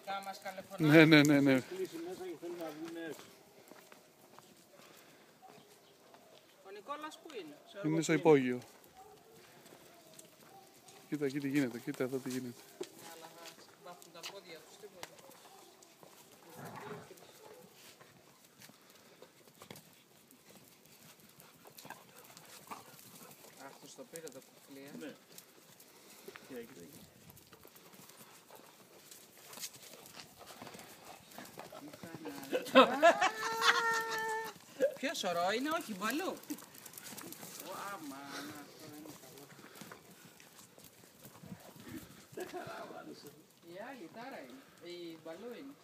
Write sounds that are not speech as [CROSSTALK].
δικά μας καλεφωνά. Ναι, ναι, ναι, ναι. Κλείσει μέσα και θέλει να βγουν έξω. Ο Νικόλας που είναι; Ξέρω Είναι εγώ στο τι υπόγειο. Κοίτα εκεί τι γίνεται, κοίτα εδώ τι γίνεται. Αλλά θα βάφουν τα πόδια τους τίποτα. Αυτός το πήρε το κουφλί, ε. Ναι. Κοίτα, κοίτα, κοίτα. [LAUGHS] Ποιος σωρό είναι, όχι μπαλού. Ω, Άμα, να, αυτό είναι καλό. Δεν χαρά, άρεσε. Η άλλη τάρα είναι, η μπαλού είναι.